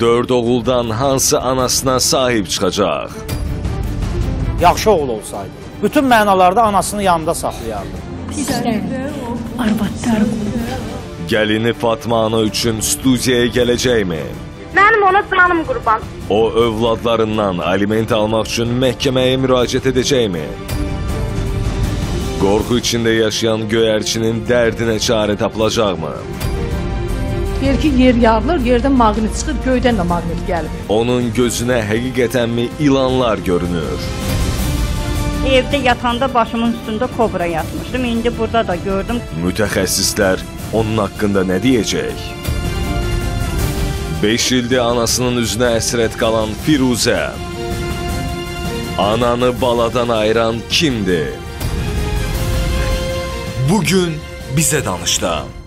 Dörd oğuldan hansı anasına sahib çıxacaq? Yaxşı oğul olsaydı, bütün mənalarda anasını yanında saxlayardı. Pislər, arvadlar Gəlini Fatma ana üçün studiyaya gələcəkmi? Mənim ona canım qurban. O övladlarından aliment almaq üçün məhkəməyə müraciət edəcəkmi? Qorxu içində yaşayan göyərçinin dərdinə çarə tapılacaqmı? Deyir ki, yer yarılır, yerdən maqnit çıxır, göydən də maqnit gəlir. Onun gözünə həqiqətənmi ilanlar görünür? Evdə yatanda başımın üstündə kobra yatmışdım. İndi burada da gördüm. Mütəxəssislər onun haqqında nə deyəcək? 5 ildir anasının üzünə əsrət qalan Firuzə. Ananı baladan ayıran kimdir? Bugün bizə danışdı.